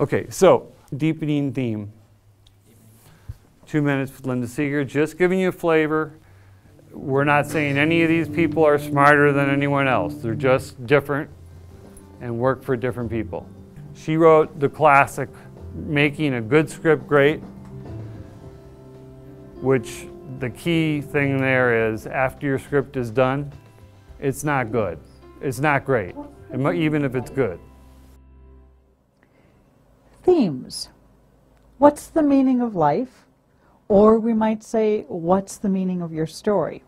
Okay, so deepening theme. Two minutes with Linda Seger, just giving you a flavor. We're not saying any of these people are smarter than anyone else. They're just different and work for different people. She wrote the classic, Making a Good Script Great, which the key thing there is after your script is done, it's not good. It's not great, even if it's good. Themes. What's the meaning of life? Or we might say, what's the meaning of your story?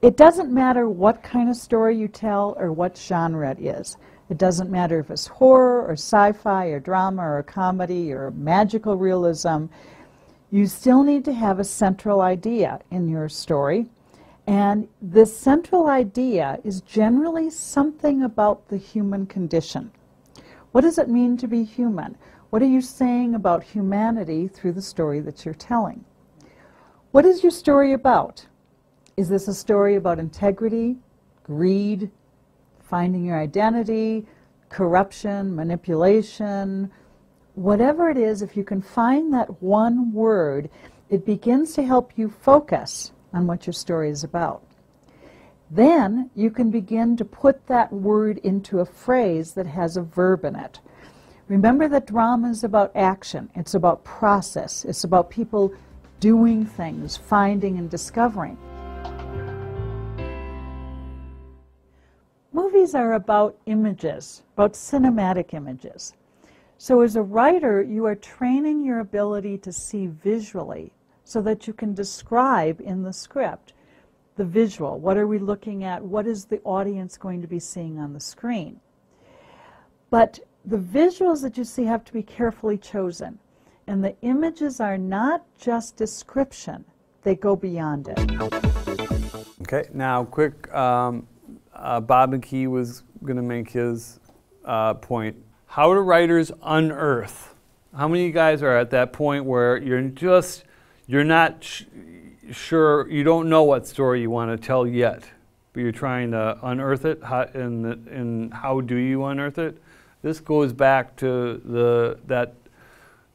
It doesn't matter what kind of story you tell or what genre it is. It doesn't matter if it's horror or sci fi or drama or comedy or magical realism. You still need to have a central idea in your story. And this central idea is generally something about the human condition. What does it mean to be human? What are you saying about humanity through the story that you're telling? What is your story about? Is this a story about integrity, greed, finding your identity, corruption, manipulation? Whatever it is, if you can find that one word, it begins to help you focus on what your story is about. Then you can begin to put that word into a phrase that has a verb in it. Remember that drama is about action, it's about process, it's about people doing things, finding and discovering. Movies are about images, about cinematic images. So, as a writer, you are training your ability to see visually so that you can describe in the script the visual. What are we looking at? What is the audience going to be seeing on the screen? But the visuals that you see have to be carefully chosen. And the images are not just description, they go beyond it. Okay, now quick um, uh, Bob McKee was going to make his uh, point. How do writers unearth? How many of you guys are at that point where you're just, you're not sure, you don't know what story you want to tell yet, but you're trying to unearth it? How, and, and how do you unearth it? This goes back to the, that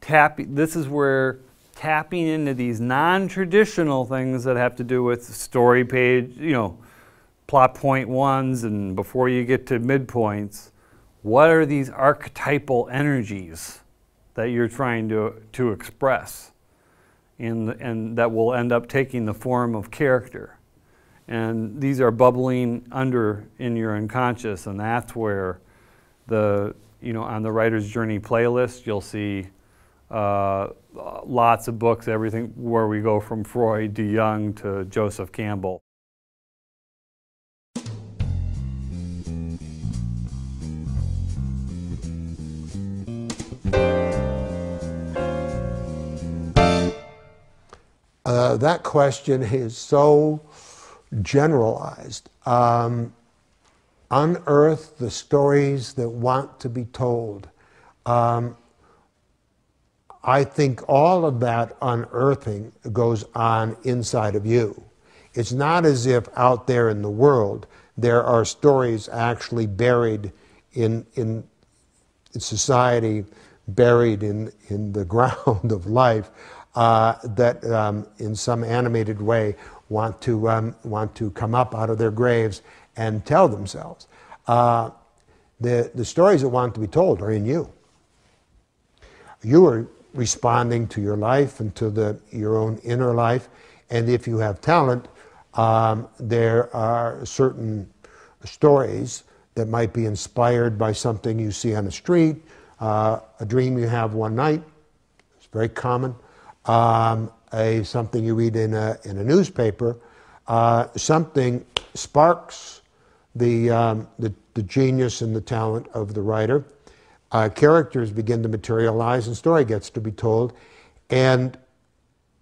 tapping, this is where tapping into these non-traditional things that have to do with story page, you know, plot point ones and before you get to midpoints, what are these archetypal energies that you're trying to, to express? The, and that will end up taking the form of character. And these are bubbling under in your unconscious, and that's where the, you know, on the Writer's Journey playlist, you'll see uh, lots of books, everything where we go from Freud to Jung to Joseph Campbell. Uh, that question is so generalized. Um, unearth the stories that want to be told. Um, I think all of that unearthing goes on inside of you. It's not as if out there in the world there are stories actually buried in, in society, buried in, in the ground of life uh, that um, in some animated way want to, um, want to come up out of their graves and tell themselves. Uh, the, the stories that want to be told are in you. You are responding to your life and to the, your own inner life. And if you have talent, um, there are certain stories that might be inspired by something you see on the street, uh, a dream you have one night. It's very common um, a, something you read in a, in a newspaper, uh, something sparks the, um, the, the, genius and the talent of the writer. Uh, characters begin to materialize and story gets to be told. And,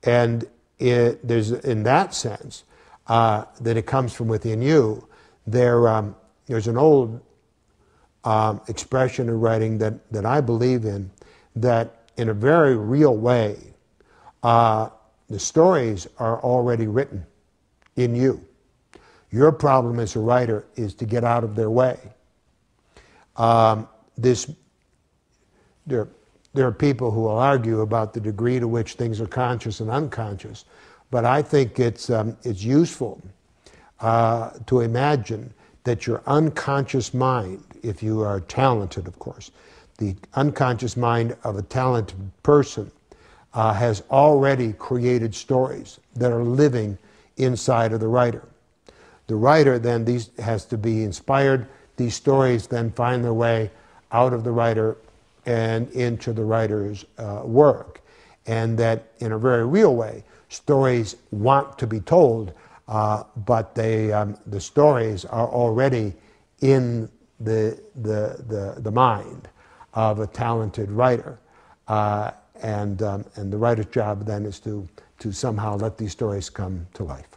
and it, there's, in that sense, uh, that it comes from within you. There, um, there's an old um, expression in writing that, that I believe in that in a very real way, uh, the stories are already written in you. Your problem as a writer is to get out of their way. Um, this, there, there are people who will argue about the degree to which things are conscious and unconscious, but I think it's, um, it's useful uh, to imagine that your unconscious mind, if you are talented, of course, the unconscious mind of a talented person uh, has already created stories that are living inside of the writer. The writer then these has to be inspired. These stories then find their way out of the writer and into the writer's uh, work. And that, in a very real way, stories want to be told, uh, but they, um, the stories are already in the, the, the, the mind of a talented writer. Uh, and, um, and the writer's job then is to, to somehow let these stories come to life.